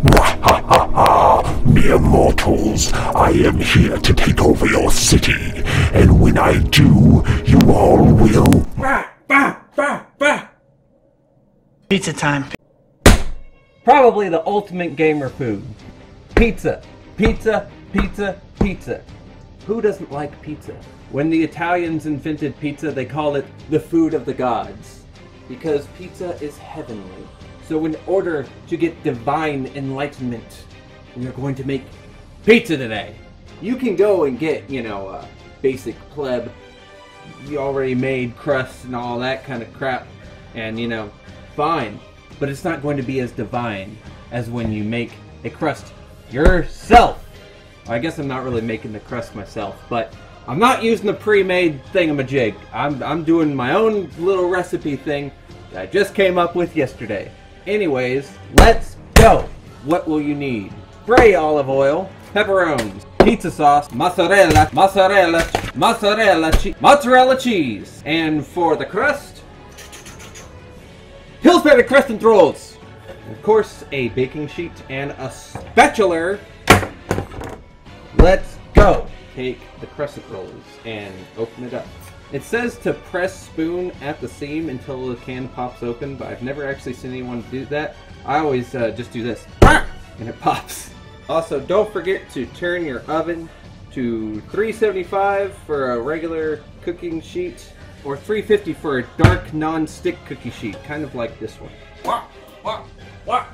Mere mortals, I am here to take over your city, and when I do, you all will. Bah, bah, bah, bah. Pizza time. Probably the ultimate gamer food. Pizza. Pizza, pizza, pizza. Who doesn't like pizza? When the Italians invented pizza, they called it the food of the gods. Because pizza is heavenly. So, in order to get divine enlightenment, we are going to make pizza today. You can go and get, you know, basic pleb, you already made crust and all that kind of crap, and you know, fine. But it's not going to be as divine as when you make a crust yourself. I guess I'm not really making the crust myself, but I'm not using the pre-made thingamajig. I'm I'm doing my own little recipe thing that I just came up with yesterday. Anyways, let's go. What will you need? Spray olive oil, pepperonis, pizza sauce, mozzarella, mozzarella, mozzarella, che- mozzarella cheese, and for the crust, Pillsbury Crescent rolls. Of course, a baking sheet and a spatula. Let's go. Take the crescent rolls and open it up. It says to press spoon at the seam until the can pops open, but I've never actually seen anyone do that. I always uh, just do this, and it pops. Also, don't forget to turn your oven to 375 for a regular cooking sheet, or 350 for a dark non-stick cookie sheet, kind of like this one. Wah, wah, wah.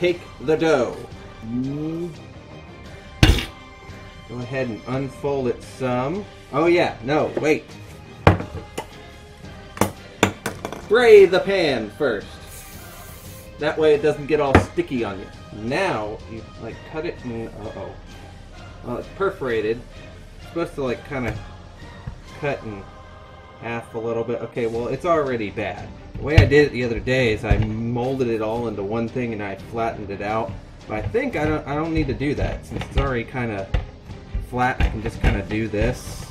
Take the dough. Mm. Go ahead and unfold it some. Oh yeah, no, wait. Spray the pan first. That way it doesn't get all sticky on you. Now, you like cut it and uh-oh. Well, it's perforated. It's supposed to like kind of cut in half a little bit. Okay, well, it's already bad. The way I did it the other day is I molded it all into one thing and I flattened it out. But I think I don't I don't need to do that since it's already kind of flat. I can just kind of do this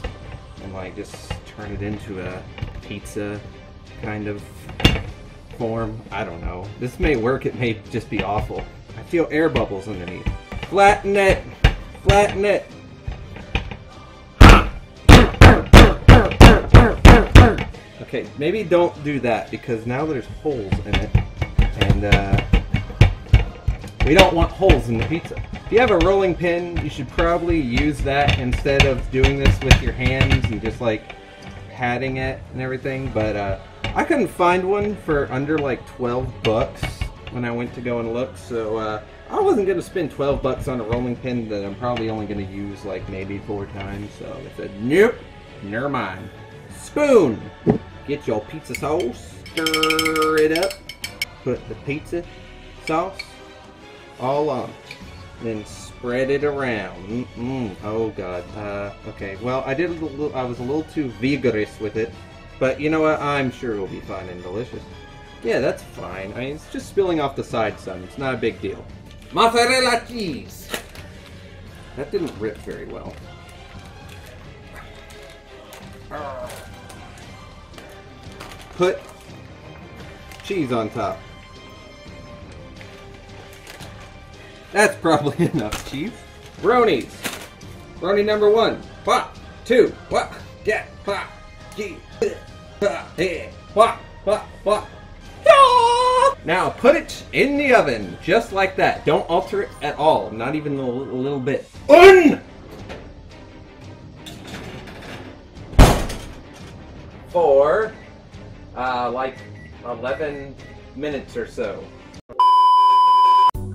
and like just turn it into a pizza kind of form. I don't know. This may work. It may just be awful. I feel air bubbles underneath. Flatten it. Flatten it. Okay, maybe don't do that because now there's holes in it, and uh, we don't want holes in the pizza. If you have a rolling pin, you should probably use that instead of doing this with your hands and just like patting it and everything. But uh, I couldn't find one for under like 12 bucks when I went to go and look, so uh, I wasn't gonna spend 12 bucks on a rolling pin that I'm probably only gonna use like maybe four times. So I said, nope, never mind. Spoon. Get your pizza sauce, stir it up, put the pizza sauce all on, then spread it around. Mm-mm. Oh god. Uh, okay. Well, I did a little. I was a little too vigorous with it, but you know what? I'm sure it'll be fine and delicious. Yeah, that's fine. I mean, it's just spilling off the side some. It's not a big deal. Mozzarella cheese. That didn't rip very well. Put cheese on top. That's probably enough cheese. Bronies. Brony number one. What? Two. What? Yeah. What? Gee. Ha, eh. What? What? What? Now put it in the oven, just like that. Don't alter it at all, not even a little, a little bit. Un! For uh, like 11 minutes or so.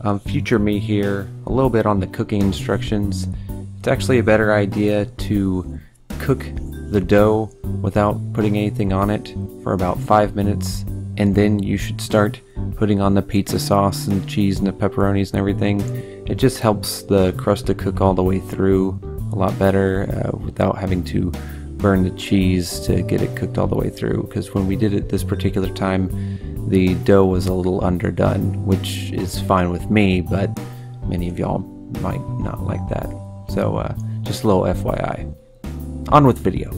Um, future me here, a little bit on the cooking instructions. It's actually a better idea to cook the dough without putting anything on it for about five minutes, and then you should start putting on the pizza sauce and cheese and the pepperonis and everything. It just helps the crust to cook all the way through a lot better uh, without having to burn the cheese to get it cooked all the way through. Because when we did it this particular time, the dough was a little underdone, which is fine with me, but many of y'all might not like that. So, uh, just a little FYI. On with video.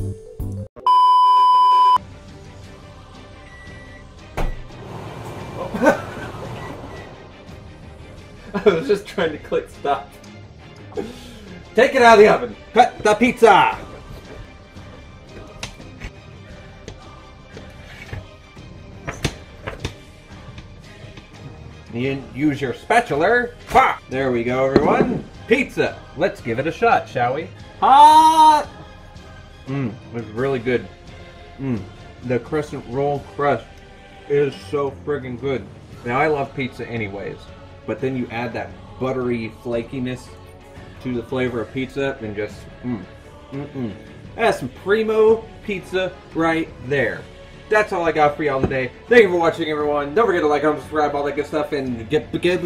I was just trying to click stop. Take it out of the oven. Cut the pizza. You use your spatula. There we go, everyone. Pizza. Let's give it a shot, shall we? Hot. Mmm, it's really good. Mmm, the crescent roll crust is so friggin' good. Now I love pizza anyways, but then you add that buttery flakiness to the flavor of pizza and just mmm, mmm, mmm. That's some primo pizza right there. That's all I got for y'all today. Thank you for watching, everyone. Don't forget to like, comment, subscribe, all that good stuff, and get get